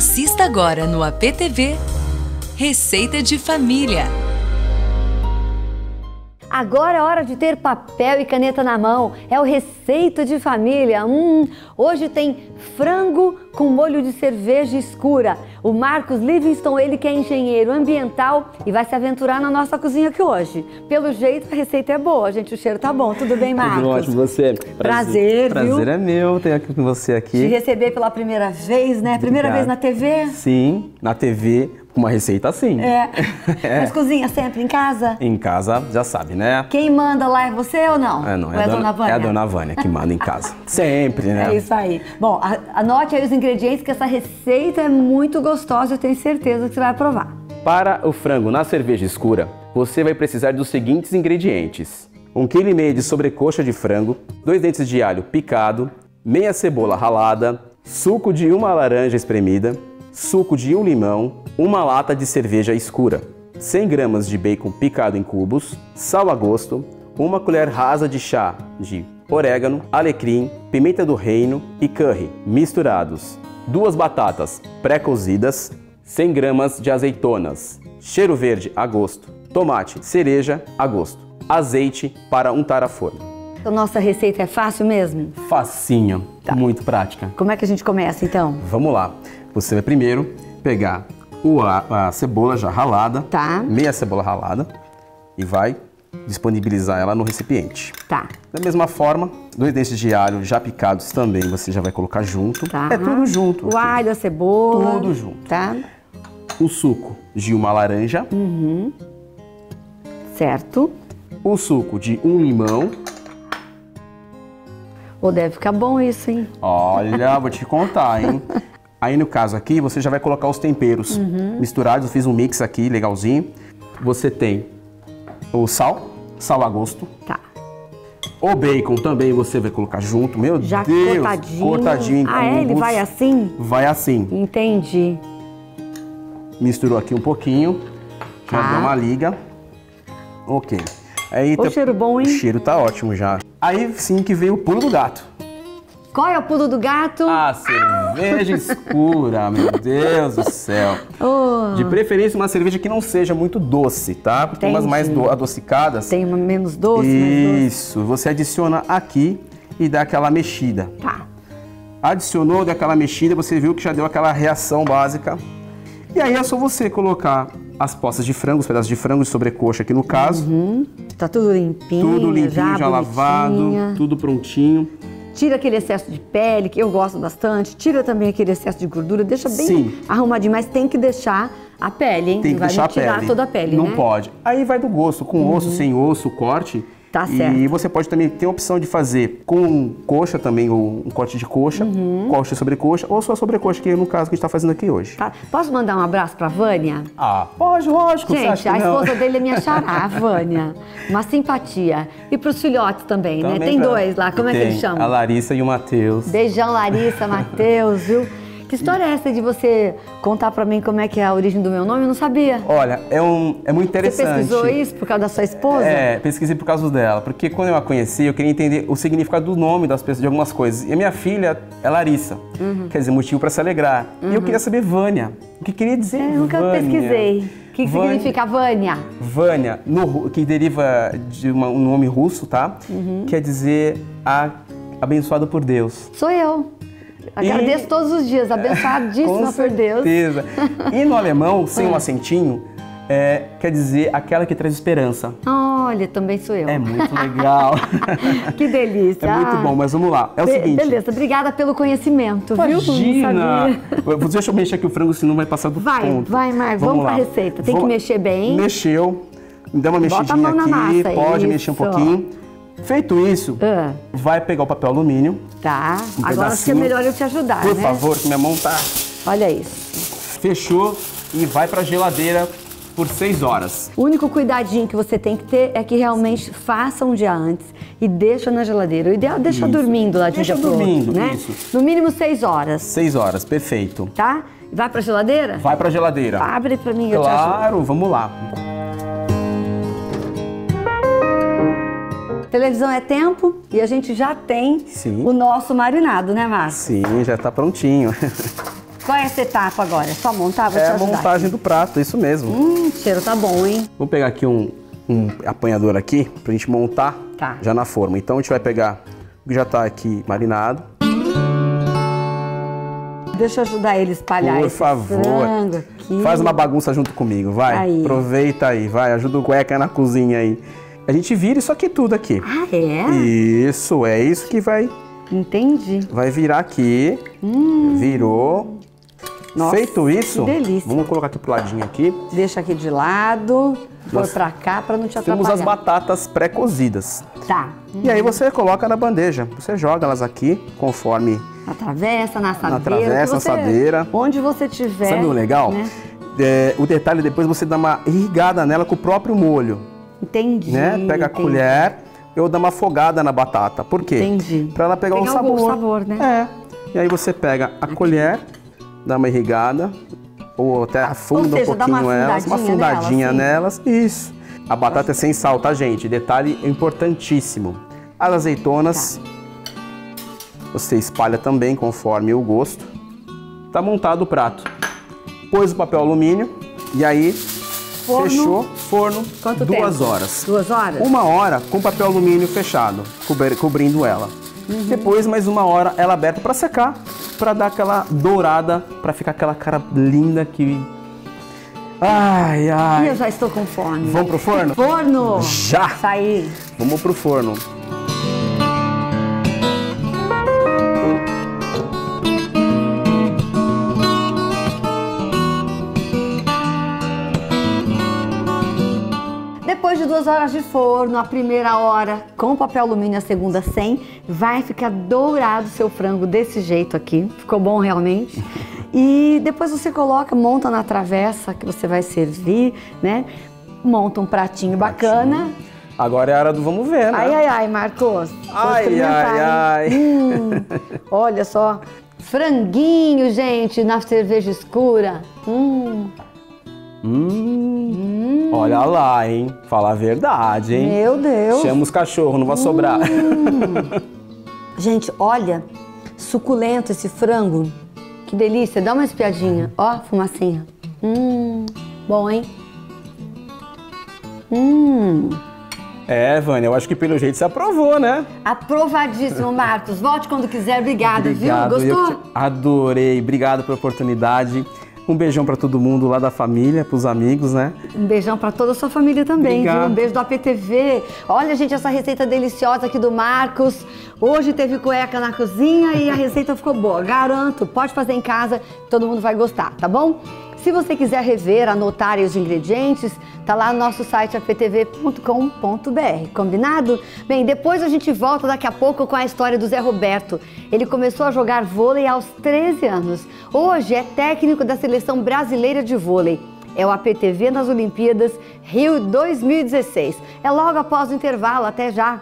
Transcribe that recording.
Assista agora no APTV Receita de Família. Agora é hora de ter papel e caneta na mão. É o Receita de Família. Hum, hoje tem frango com molho de cerveja escura. O Marcos Livingston, ele que é engenheiro ambiental e vai se aventurar na nossa cozinha aqui hoje. Pelo jeito, a receita é boa, gente. O cheiro tá bom. Tudo bem, Marcos? Tudo ótimo, você. Prazer, Prazer, viu? Prazer é meu ter aqui com você aqui. Te receber pela primeira vez, né? Primeira Obrigado. vez na TV? Sim, na TV, com uma receita assim. É. Mas cozinha sempre em casa? Em casa, já sabe, né? Quem manda lá é você ou não? É, não, Ou é, é a dona Vânia? É a dona Vânia que manda em casa. Sempre, né? É isso aí. Bom, anote aí os ingredientes que essa receita é muito gostosa, eu tenho certeza que você vai aprovar. Para o frango na cerveja escura, você vai precisar dos seguintes ingredientes: 1,5 kg de sobrecoxa de frango, 2 dentes de alho picado, meia cebola ralada, suco de uma laranja espremida, suco de um limão, uma lata de cerveja escura, 100 gramas de bacon picado em cubos, sal a gosto, uma colher rasa de chá de orégano, alecrim, pimenta do reino e curry misturados, duas batatas pré-cozidas, 100 gramas de azeitonas, cheiro verde a gosto, tomate cereja a gosto, azeite para untar a forma. Então, nossa receita é fácil mesmo? Facinho, muito prática. Como é que a gente começa então? Vamos lá. Você vai primeiro pegar o- a, a cebola já ralada, Tá. meia cebola ralada, e vai disponibilizar ela no recipiente. Tá. Da mesma forma, dois dentes de alho já picados também você já vai colocar junto. Tá. É tudo junto. O alho, a cebola. Tudo junto. Tá. O suco de uma laranja, Certo. o suco de um limão. Ou deve ficar bom isso, hein? Olha, vou te contar, hein? Aí no caso aqui, você já vai colocar os temperos misturados. Eu fiz um mix aqui, legalzinho. Você tem o sal, sal a gosto. Tá. O bacon também você vai colocar junto. Meu Já Deus, cortadinho. cortadinho em Ah, é? Ele vai assim? Vai assim. Entendi. Misturou aqui um pouquinho. Já Tá. deu uma liga. Ok. Aí O cheiro bom, hein? O cheiro tá ótimo já. Aí sim que veio o pulo do gato. Qual é o pulo do gato? A cerveja escura, meu Deus do céu. Oh, De preferência uma cerveja que não seja muito doce, tá? Porque tem umas Entendi. mais do- adocicadas. tem uma menos doce, mais doce. Isso. Você adiciona aqui e dá aquela mexida. Tá. Adicionou, deu aquela mexida, você viu que já deu aquela reação básica. E aí é só você colocar as poças de frango, os pedaços de frango de sobrecoxa aqui no caso. Tá tudo limpinho, Tudo limpinho, já, já, lavado, tudo prontinho. Tira aquele excesso de pele, que eu gosto bastante. Tira também aquele excesso de gordura. Deixa bem Sim. arrumadinho, mas tem que deixar a pele, hein? Tem Não que vai deixar me a tirar pele. toda a pele, Não né? Uhum. pode. Aí vai do gosto, com osso, sem osso, corte. Tá e certo. você pode também ter a opção de fazer com coxa também, ou um corte de coxa, Uhum. coxa sobre coxa, ou só sobrecoxa, que é no caso que a gente tá fazendo aqui hoje. Tá. Posso mandar um abraço pra Vânia? Ah, pode, lógico. você Gente, acha a que não? esposa dele é minha xará, a Vânia. Uma simpatia. E pros filhotes também, né? Também Tem pra- dois lá, como é que Tem, eles chamam? A Larissa e o Matheus. Beijão, Larissa, Matheus, viu? Que história é essa de você contar pra mim como é que é a origem do meu nome? Eu não sabia. Olha, é, um, é muito Você interessante. pesquisou isso por causa da sua esposa? É, pesquisei por causa dela, porque quando eu a conheci, eu queria entender o significado do nome das pessoas, de algumas coisas. E a minha filha é Larissa, Uhum. quer dizer, motivo para se alegrar. E eu queria saber Vânia, o que queria dizer Eu nunca Vânia? pesquisei. O que, que Vânia- significa Vânia? Vânia, no que deriva de uma- um nome russo, tá? Uhum. Quer dizer a abençoada por Deus. Sou eu. Agradeço todos os dias, abençoadíssima Com por Deus. certeza. E no alemão, sem um acentinho, é, quer dizer aquela que traz esperança. Olha, também sou eu. É muito legal. Que delícia. É muito Ah. bom, mas vamos lá. É o Be- seguinte. Beleza, obrigada pelo conhecimento, viu? Não Imagina! Deixa eu mexer aqui o frango, senão vai passar do Vai, ponto. vai, Mar, vamos pra receita. Tem que mexer bem. Mexeu. Me dá uma mexidinha aqui. massa, pode isso. mexer um pouquinho. Feito isso, Ah, vai pegar o papel alumínio. tá. Um Agora acho que é melhor eu te ajudar, Por né? favor, que minha mão tá. Olha isso. Fechou e vai pra geladeira por 6 horas. O único cuidadinho que você tem que ter é que realmente faça um dia antes e deixa na geladeira. O ideal é deixar Isso. dormindo lá de um Deixa dia pro outro, dormindo, né? isso. No mínimo seis horas, 6 horas, perfeito. tá? Vai pra geladeira? Vai pra geladeira. Abre pra mim, eu te ajudo. Claro, vamos lá. Televisão é tempo e a gente já tem Sim. o nosso marinado, né, Márcio? Sim, já tá prontinho. qual é essa etapa agora? É só montar? Vou É a montagem aqui. do prato, isso mesmo. Hum, cheiro tá bom, hein? Vamos pegar aqui um, um apanhador aqui pra gente montar Tá. já na forma. Então a gente vai pegar o que já tá aqui marinado. Deixa eu ajudar ele a espalhar Por favor. frango aqui. Faz uma bagunça junto comigo, vai. Aí. Aproveita aí, vai. Ajuda o cueca na cozinha aí. A gente vira isso aqui tudo aqui. Ah, é? Isso, é isso que vai, Entendi. vai virar aqui. Virou. Hum. Nossa, Feito isso, que delícia. vamos colocar aqui pro ladinho aqui. Deixa aqui de lado, põe pra cá pra não te Temos atrapalhar. as batatas pré-cozidas. Tá. E aí você coloca na bandeja. Você joga elas aqui conforme Na travessa, na assadeira. travessa, o que você- assadeira. Onde você tiver. Sabe o legal? né? É, o detalhe depois você dá uma irrigada nela com o próprio molho, Entendi. né? Pega a entendi. colher, eu dou uma afogada na batata. Por quê? Entendi. Pra ela pegar, um Pegar sabor. algum sabor, né? É. E aí você pega a colher, dá uma irrigada, ou até afunda seja, um dá uma pouquinho elas, uma afundadinha nela, fundadinha assim. nelas. Isso. A batata é sem sal, tá, gente? Detalhe importantíssimo. As azeitonas, você espalha também conforme o gosto. Tá montado o prato. Pôs o papel alumínio e aí Forno. fechou forno Quanto duas tempo? horas. Duas horas? Uma hora com papel alumínio fechado, cobri- cobrindo ela. Uhum. Depois mais uma hora ela aberta para secar, para dar aquela dourada, para ficar aquela cara linda que Ai, ai. eu já estou com fome. Vamos pro forno? Forno! Já. Saí. Vamos pro forno. Depois de duas horas de forno, a primeira hora com papel alumínio, a segunda sem, vai ficar dourado o seu frango desse jeito aqui. Ficou bom realmente. E depois você coloca, monta na travessa que você vai servir, né? Monta um pratinho bacana. Agora é a hora do vamos ver, né? Ai, ai, ai, Marcos. Ai, ai, ai. Hum, olha só. Franguinho, gente, na cerveja escura. Hum, Hum, Olha lá, hein? Fala a verdade, hein? meu Deus. Chama os cachorros, não vai sobrar. Gente, olha, suculento esse frango. Que delícia, dá uma espiadinha. Ó, fumacinha. Hum, bom, hein? Hum, É, Vânia, eu acho que pelo jeito você aprovou, né? aprovadíssimo, Marcos. Volte quando quiser. Obrigada, Obrigado, viu? Gostou? adorei. Obrigado pela oportunidade. Um beijão pra todo mundo lá da família, pros amigos, né? Um beijão pra toda a sua família também, viu? Um beijo do APTV. Olha, gente, essa receita deliciosa aqui do Marcos. Hoje teve cueca na cozinha e a receita ficou boa. Garanto, pode fazer em casa, todo mundo vai gostar, tá bom? Se você quiser rever, anotar os ingredientes, tá lá no nosso site aptv.com.br, combinado? Bem, depois a gente volta daqui a pouco com a história do Zé Roberto. Ele começou a jogar vôlei aos 13 anos. Hoje é técnico da seleção brasileira de vôlei. É o APTV nas Olimpíadas Rio 2016. É logo após o intervalo, até já.